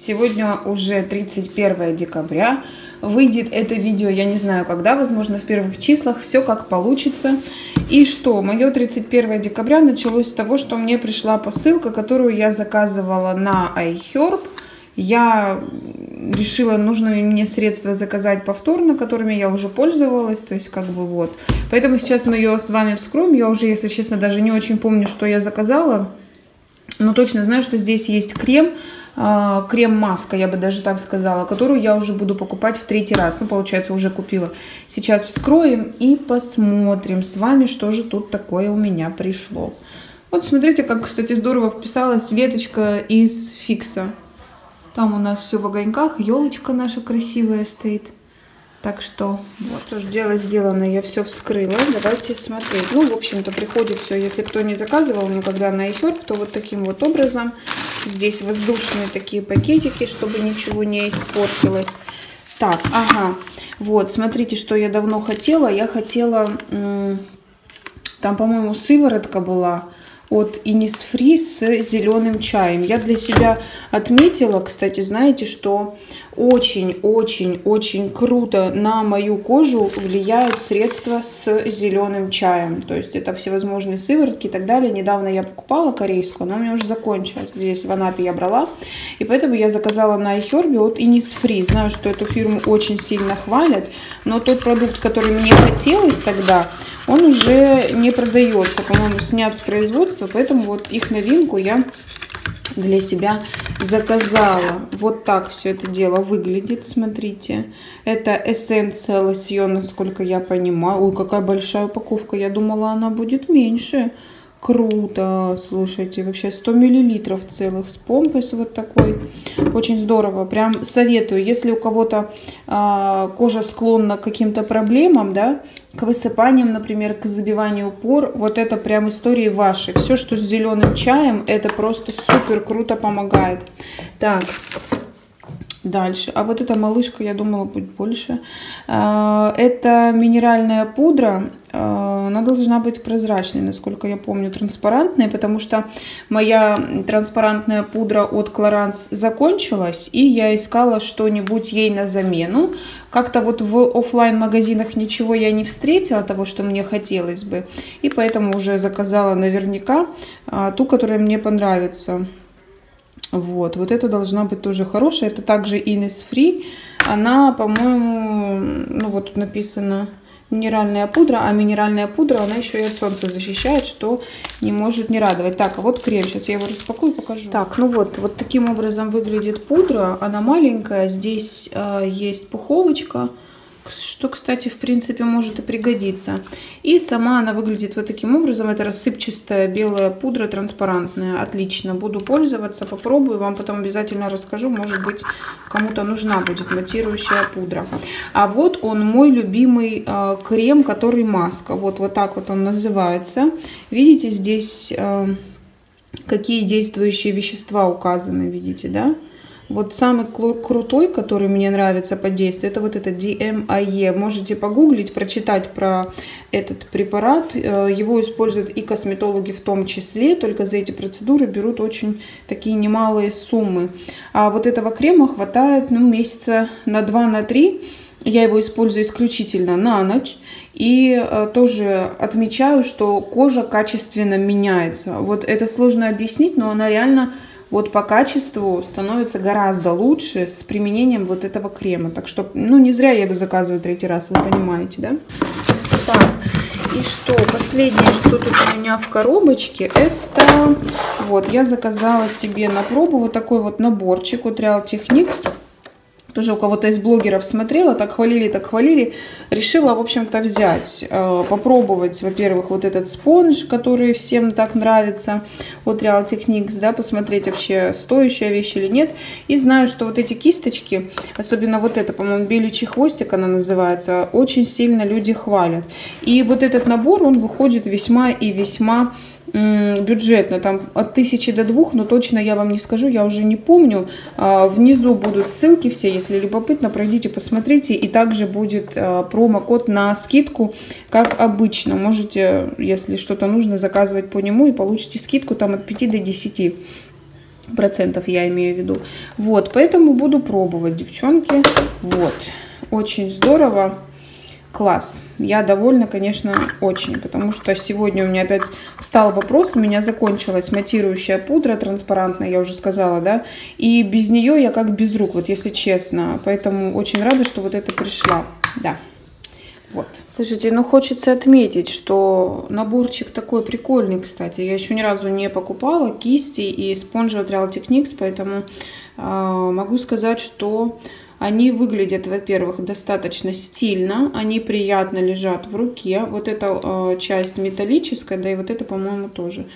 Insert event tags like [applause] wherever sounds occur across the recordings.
Сегодня уже 31 декабря. Выйдет это видео, я не знаю когда, возможно в первых числах, все как получится. И что, мое 31 декабря началось с того, что мне пришла посылка, которую я заказывала на iHerb. Я решила нужные мне средства заказать повторно, которыми я уже пользовалась, то есть как бы вот. Поэтому сейчас мы ее с вами вскроем. Я уже, если честно, даже не очень помню, что я заказала. Но точно знаю, что здесь есть крем, а, крем-маска, я бы даже так сказала, которую я уже буду покупать в третий раз. Ну, получается, уже купила. Сейчас вскроем и посмотрим с вами, что же тут такое у меня пришло. Вот смотрите, как, кстати, здорово вписалась веточка из фикса. Там у нас все в огоньках, елочка наша красивая стоит. Так что, вот что ж, дело сделано, я все вскрыла. Давайте смотреть. Ну, в общем-то, приходит все, если кто не заказывал никогда на iHerb, то вот таким вот образом. Здесь воздушные такие пакетики, чтобы ничего не испортилось. Так, ага, вот, смотрите, что я давно хотела. Я хотела, там, по-моему, сыворотка была от Innisfree с зеленым чаем. Я для себя отметила, кстати, знаете, что очень-очень-очень круто на мою кожу влияют средства с зеленым чаем. То есть это всевозможные сыворотки и так далее. Недавно я покупала корейскую, но у меня уже закончилась. Здесь в Анапе я брала. И поэтому я заказала на iHerb от Innisfree. Знаю, что эту фирму очень сильно хвалят. Но тот продукт, который мне хотелось тогда, он уже не продается. По-моему, снят с производства. Поэтому вот их новинку я для себя заказала. Вот так все это дело выглядит, смотрите. Это эссенция лосьон, насколько я понимаю. Ой, какая большая упаковка. Я думала, она будет меньше. Круто, слушайте, вообще 100 миллилитров целых с помпой с вот такой. Очень здорово, прям советую. Если у кого-то э, кожа склонна к каким-то проблемам, да, к высыпаниям, например, к забиванию пор, вот это прям истории ваши. Все, что с зеленым чаем, это просто супер круто помогает. Так, Дальше. А вот эта малышка, я думала, будет больше. А, это минеральная пудра. А, она должна быть прозрачной, насколько я помню, транспарантной, потому что моя транспарантная пудра от Clarins закончилась, и я искала что-нибудь ей на замену. Как-то вот в офлайн магазинах ничего я не встретила, того, что мне хотелось бы. И поэтому уже заказала наверняка а, ту, которая мне понравится. Вот, вот это должна быть тоже хорошая. Это также Innisfree. Она, по-моему, ну вот написано минеральная пудра, а минеральная пудра, она еще и от солнца защищает, что не может не радовать. Так, а вот крем, сейчас я его распакую и покажу. Так, ну вот, вот таким образом выглядит пудра, она маленькая, здесь э, есть пуховочка, что, кстати, в принципе, может и пригодиться. И сама она выглядит вот таким образом. Это рассыпчатая белая пудра транспарантная. Отлично. Буду пользоваться, попробую. Вам потом обязательно расскажу. Может быть, кому-то нужна будет матирующая пудра. А вот он, мой любимый э, крем, который маска. Вот, вот так вот он называется. Видите, здесь э, какие действующие вещества указаны, видите, да? Вот самый крутой, который мне нравится по действию, это вот это DMAE. Можете погуглить, прочитать про этот препарат. Э, его используют и косметологи в том числе, только за эти процедуры берут очень такие немалые суммы. А вот этого крема хватает ну, месяца на 2-3. Я его использую исключительно на ночь. И э, тоже отмечаю, что кожа качественно меняется. Вот это сложно объяснить, но она реально вот по качеству становится гораздо лучше с применением вот этого крема. Так что, ну, не зря я его заказываю третий раз, вы понимаете, да? Так, и что, последнее, что тут у меня в коробочке, это, вот, я заказала себе на пробу вот такой вот наборчик от Real Techniques тоже у кого-то из блогеров смотрела, так хвалили, так хвалили. Решила, в общем-то, взять, э, попробовать, во-первых, вот этот спонж, который всем так нравится от Real Techniques, да, посмотреть вообще, стоящая вещь или нет. И знаю, что вот эти кисточки, особенно вот это, по-моему, беличий хвостик она называется, очень сильно люди хвалят. И вот этот набор, он выходит весьма и весьма бюджетно, там от тысячи до двух, но точно я вам не скажу, я уже не помню. А, внизу будут ссылки все, если любопытно, пройдите, посмотрите. И также будет а, промокод на скидку, как обычно. Можете, если что-то нужно, заказывать по нему и получите скидку там от 5 до 10. процентов я имею в виду. Вот, поэтому буду пробовать, девчонки. Вот, очень здорово. Класс. Я довольна, конечно, очень, потому что сегодня у меня опять стал вопрос, у меня закончилась матирующая пудра транспарантная, я уже сказала, да, и без нее я как без рук, вот если честно, поэтому очень рада, что вот это пришла, да. Вот. Слушайте, ну хочется отметить, что наборчик такой прикольный, кстати. Я еще ни разу не покупала кисти и спонжи от Real Techniques, поэтому э, могу сказать, что они выглядят, во-первых, достаточно стильно, они приятно лежат в руке. Вот эта э, часть металлическая, да и вот это, по-моему, тоже.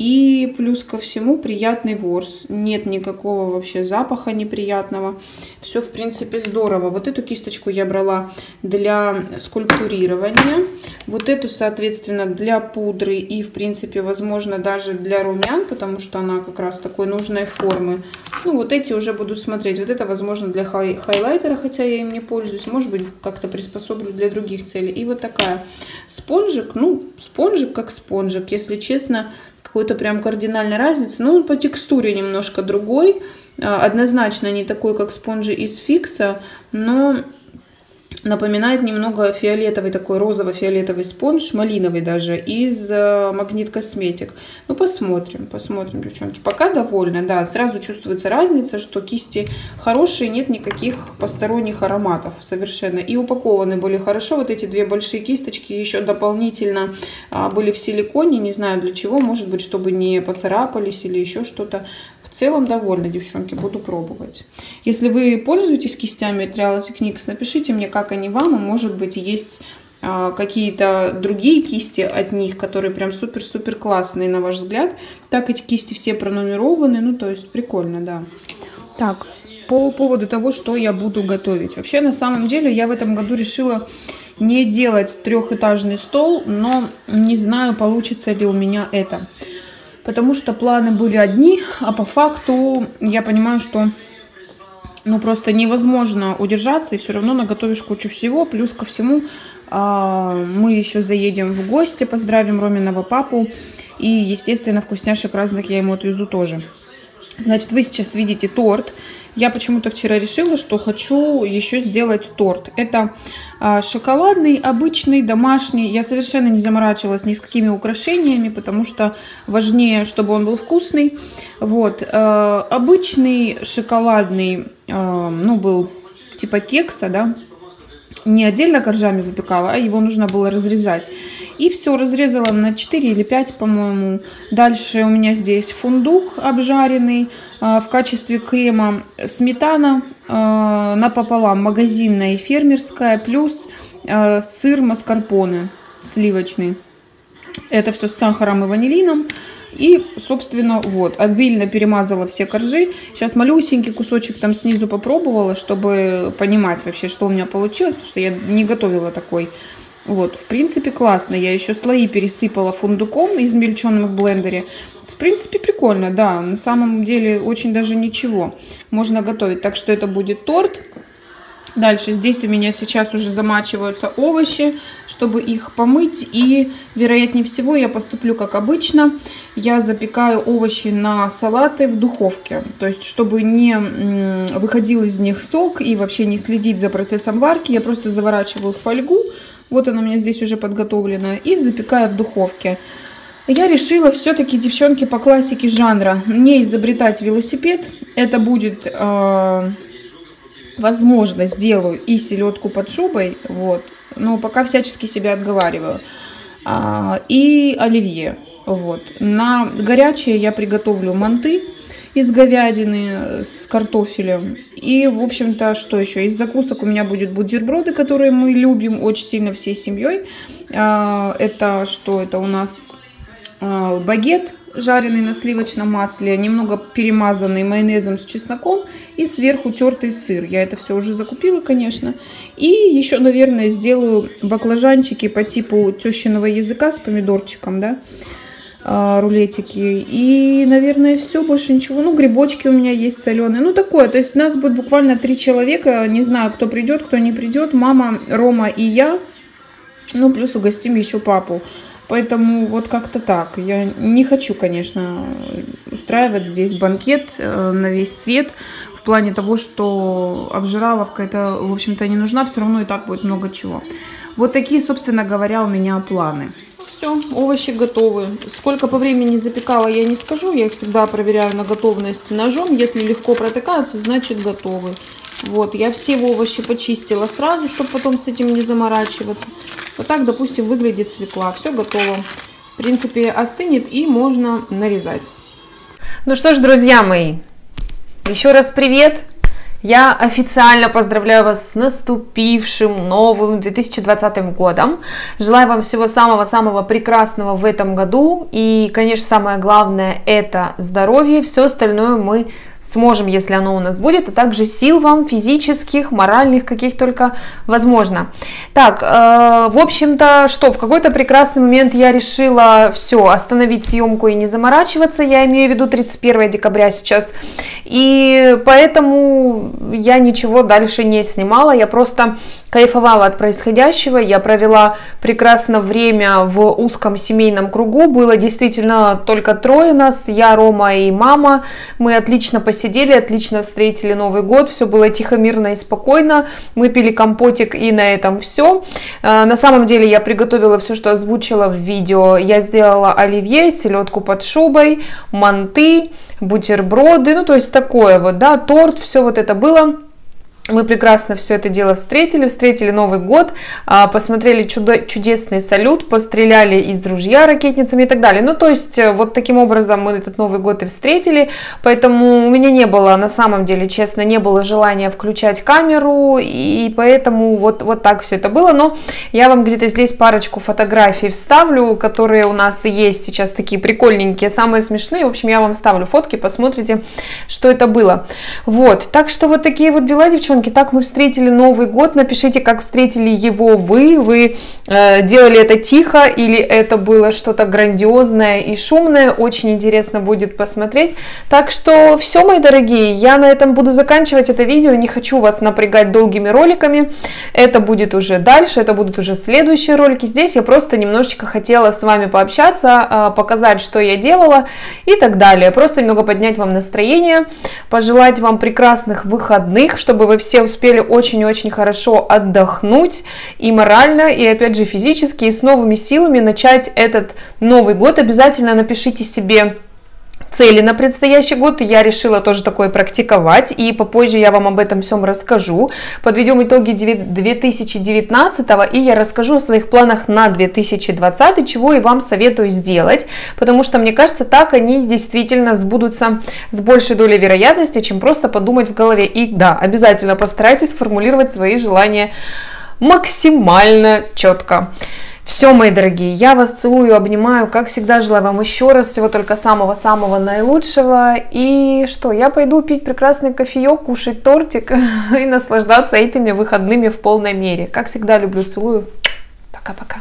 И плюс ко всему приятный ворс. Нет никакого вообще запаха неприятного. Все, в принципе, здорово. Вот эту кисточку я брала для скульптурирования. Вот эту, соответственно, для пудры и, в принципе, возможно, даже для румян, потому что она как раз такой нужной формы. Ну, вот эти уже буду смотреть. Вот это, возможно, для хай хайлайтера, хотя я им не пользуюсь. Может быть, как-то приспособлю для других целей. И вот такая спонжик. Ну, спонжик как спонжик, если честно какой-то прям кардинальной разницы. Ну, по текстуре немножко другой. А, однозначно не такой, как спонжи из фикса, но напоминает немного фиолетовый такой розово-фиолетовый спонж, малиновый даже, из э, Магнит Косметик. Ну, посмотрим, посмотрим, девчонки. Пока довольна, да, сразу чувствуется разница, что кисти хорошие, нет никаких посторонних ароматов совершенно. И упакованы были хорошо, вот эти две большие кисточки еще дополнительно а, были в силиконе, не знаю для чего, может быть, чтобы не поцарапались или еще что-то. Целом довольна, девчонки, буду пробовать. Если вы пользуетесь кистями от Reality Techniques, напишите мне, как они вам, и может быть есть а, какие-то другие кисти от них, которые прям супер-супер классные, на ваш взгляд. Так эти кисти все пронумерованы, ну то есть прикольно, да. Так, по поводу того, что я буду готовить. Вообще, на самом деле, я в этом году решила не делать трехэтажный стол, но не знаю, получится ли у меня это потому что планы были одни, а по факту я понимаю, что ну просто невозможно удержаться, и все равно наготовишь кучу всего. Плюс ко всему а, мы еще заедем в гости, поздравим Роминого папу. И, естественно, вкусняшек разных я ему отвезу тоже. Значит, вы сейчас видите торт. Я почему-то вчера решила, что хочу еще сделать торт. Это а, шоколадный, обычный, домашний. Я совершенно не заморачивалась ни с какими украшениями, потому что важнее, чтобы он был вкусный. Вот. А, обычный шоколадный, а, ну, был типа кекса, да, не отдельно коржами выпекала, а его нужно было разрезать. И все, разрезала на 4 или 5, по-моему. Дальше у меня здесь фундук обжаренный э, в качестве крема. Сметана э, напополам, магазинная и фермерская, плюс э, сыр маскарпоне сливочный. Это все с сахаром и ванилином. И, собственно, вот, обильно перемазала все коржи. Сейчас малюсенький кусочек там снизу попробовала, чтобы понимать вообще, что у меня получилось, потому что я не готовила такой. Вот, в принципе, классно. Я еще слои пересыпала фундуком, измельченным в блендере. В принципе, прикольно, да. На самом деле, очень даже ничего. Можно готовить. Так что это будет торт. Дальше здесь у меня сейчас уже замачиваются овощи, чтобы их помыть. И, вероятнее всего, я поступлю как обычно. Я запекаю овощи на салаты в духовке. То есть, чтобы не выходил из них сок и вообще не следить за процессом варки, я просто заворачиваю в фольгу. Вот она у меня здесь уже подготовлена. И запекаю в духовке. Я решила все-таки, девчонки, по классике жанра не изобретать велосипед. Это будет... Э возможно, сделаю и селедку под шубой, вот, но пока всячески себя отговариваю. А, и оливье, вот. На горячее я приготовлю манты из говядины с картофелем. И, в общем-то, что еще? Из закусок у меня будет бутерброды, которые мы любим очень сильно всей семьей. А, это что? Это у нас а, багет жареный на сливочном масле, немного перемазанный майонезом с чесноком и сверху тертый сыр. Я это все уже закупила, конечно. И еще, наверное, сделаю баклажанчики по типу тещиного языка с помидорчиком, да, рулетики. И, наверное, все, больше ничего. Ну, грибочки у меня есть соленые. Ну, такое. То есть нас будет буквально три человека. Не знаю, кто придет, кто не придет. Мама, Рома и я. Ну, плюс угостим еще папу. Поэтому вот как-то так. Я не хочу, конечно, устраивать здесь банкет э, на весь свет в плане того, что обжираловка это, в общем-то, не нужна, все равно и так будет много чего. Вот такие, собственно говоря, у меня планы. Все, овощи готовы. Сколько по времени запекала, я не скажу. Я их всегда проверяю на готовность ножом. Если легко протыкаются, значит готовы. Вот, я все овощи почистила сразу, чтобы потом с этим не заморачиваться. Вот так, допустим, выглядит свекла. Все готово. В принципе, остынет и можно нарезать. Ну что ж, друзья мои, еще раз привет! Я официально поздравляю вас с наступившим новым 2020 годом. Желаю вам всего самого-самого прекрасного в этом году. И, конечно, самое главное это здоровье. Все остальное мы сможем, если оно у нас будет, а также сил вам физических, моральных, каких только возможно. Так, э, в общем-то, что, в какой-то прекрасный момент я решила все, остановить съемку и не заморачиваться, я имею в виду 31 декабря сейчас, и поэтому я ничего дальше не снимала, я просто кайфовала от происходящего, я провела прекрасно время в узком семейном кругу, было действительно только трое нас, я, Рома и мама, мы отлично посидели, отлично встретили Новый год, все было тихо, мирно и спокойно, мы пили компотик и на этом все. Э, на самом деле я приготовила все, что озвучила в видео, я сделала оливье, селедку под шубой, манты, бутерброды, ну то есть такое вот, да, торт, все вот это было. Мы прекрасно все это дело встретили, встретили Новый год, а, посмотрели чудо чудесный салют, постреляли из ружья ракетницами и так далее. Ну, то есть, э, вот таким образом мы этот Новый год и встретили, поэтому у меня не было, на самом деле, честно, не было желания включать камеру, и поэтому вот, вот так все это было, но я вам где-то здесь парочку фотографий вставлю, которые у нас есть сейчас такие прикольненькие, самые смешные, в общем, я вам вставлю фотки, посмотрите, что это было. Вот, так что вот такие вот дела, девчонки, девчонки, так мы встретили Новый год. Напишите, как встретили его вы. Вы э, делали это тихо или это было что-то грандиозное и шумное. Очень интересно будет посмотреть. Так что все, мои дорогие, я на этом буду заканчивать это видео. Не хочу вас напрягать долгими роликами. Это будет уже дальше, это будут уже следующие ролики. Здесь я просто немножечко хотела с вами пообщаться, э, показать, что я делала и так далее. Просто немного поднять вам настроение, пожелать вам прекрасных выходных, чтобы вы все успели очень-очень хорошо отдохнуть и морально, и опять же физически, и с новыми силами начать этот Новый год. Обязательно напишите себе цели на предстоящий год. Я решила тоже такое практиковать, и попозже я вам об этом всем расскажу. Подведем итоги 2019, и я расскажу о своих планах на 2020, чего и вам советую сделать, потому что, мне кажется, так они действительно сбудутся с большей долей вероятности, чем просто подумать в голове. И да, обязательно постарайтесь формулировать свои желания максимально четко. Все, мои дорогие, я вас целую, обнимаю. Как всегда, желаю вам еще раз всего только самого-самого наилучшего. И что, я пойду пить прекрасный кофеек, кушать тортик [laughs] и наслаждаться этими выходными в полной мере. Как всегда, люблю, целую. Пока-пока.